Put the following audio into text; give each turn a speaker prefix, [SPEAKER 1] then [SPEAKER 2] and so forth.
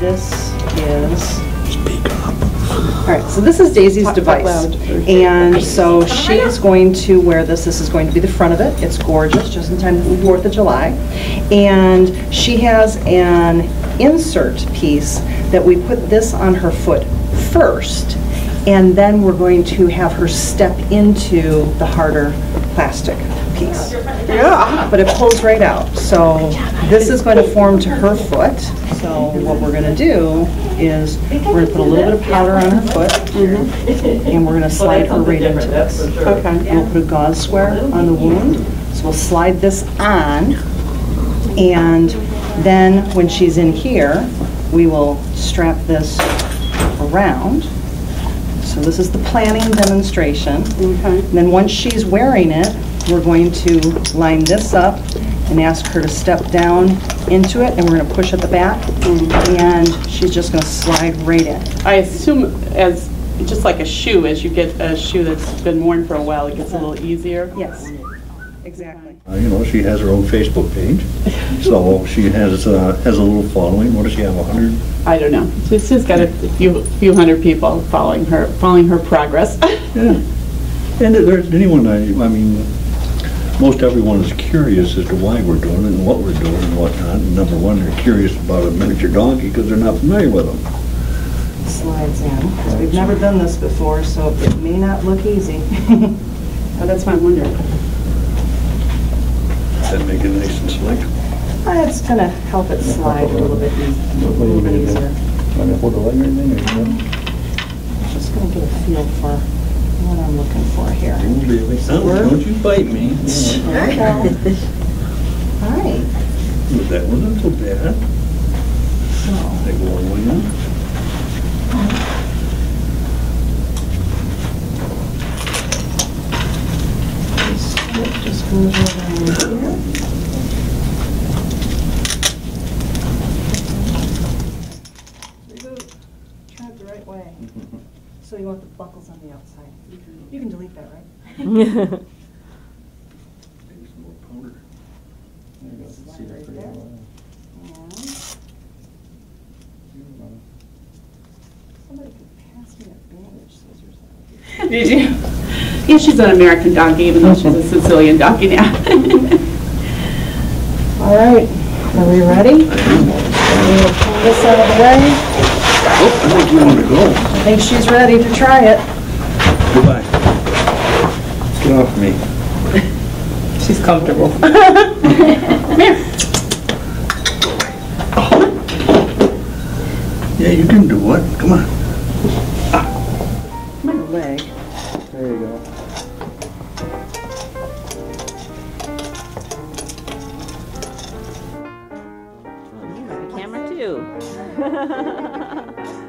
[SPEAKER 1] this is, all right, so this is Daisy's
[SPEAKER 2] Talk- talk
[SPEAKER 1] device.
[SPEAKER 2] loud.
[SPEAKER 1] And so she's going to wear this, this is going to be the front of it. It's gorgeous, just in time for the Fourth of July. And she has an insert piece that we put this on her foot first, and then we're going to have her step into the harder plastic piece.
[SPEAKER 2] Yeah.
[SPEAKER 1] But it pulls right out, so this is going to form to her foot. So what we're gonna do is, we're gonna put a little bit of powder on her foot, mm-hmm. and we're gonna slide her right into this.
[SPEAKER 2] Okay.
[SPEAKER 1] And we'll put a gauze square on the wound, so we'll slide this on, and then when she's in here, we will strap this around. So this is the planning demonstration.
[SPEAKER 2] Okay.
[SPEAKER 1] And then once she's wearing it, we're going to line this up and ask her to step down into it, and we're gonna push at the back, and she's just gonna slide right in.
[SPEAKER 2] I assume as, just like a shoe, as you get a shoe that's been worn for a while, it gets a little easier?
[SPEAKER 1] Yes, exactly.
[SPEAKER 3] Uh, You know, she has her own Facebook page, so she has, uh, has a little following. What does she have, a hundred?
[SPEAKER 2] I don't know. She's she's got a few, few hundred people following her, following her progress.
[SPEAKER 3] Yeah. And if there's anyone, I, I mean, most everyone is curious as to why we're doing it and what we're doing and whatnot. And Number one, they're curious about a miniature donkey because they're not familiar with them.
[SPEAKER 1] Slides in, 'cause we've never done this before, so it may not look easy.
[SPEAKER 2] Oh, That's my wonder. Does.
[SPEAKER 3] That make it nice and slick.
[SPEAKER 1] Uh, It's gonna help it slide a little bit eas- a little bit easier. Just gonna get a feel for what I'm looking for here.
[SPEAKER 3] Don't you bite me.
[SPEAKER 1] There we go. All right,
[SPEAKER 3] That wasn't so bad. Oh.
[SPEAKER 1] so.
[SPEAKER 3] They go on one now.
[SPEAKER 1] It just goes around here. Try it the right way. So you want the buckles on the outside. Mm-hmm. You can delete that, right?
[SPEAKER 3] Maybe some more powder.
[SPEAKER 1] Slide right there. And Somebody could pass me a bandage scissors. that would be-
[SPEAKER 2] Did you? Yeah, she's an American donkey, even though she's a Sicilian donkey now.
[SPEAKER 1] All right, are we ready? We'll pull this out of the way.
[SPEAKER 3] Oh, I think you want to go.
[SPEAKER 1] I think she's ready to try it.
[SPEAKER 3] Goodbye. Get off me.
[SPEAKER 2] She's comfortable. Come here.
[SPEAKER 3] Yeah, you can do it. Come on.
[SPEAKER 1] My leg.
[SPEAKER 3] There you go.
[SPEAKER 4] The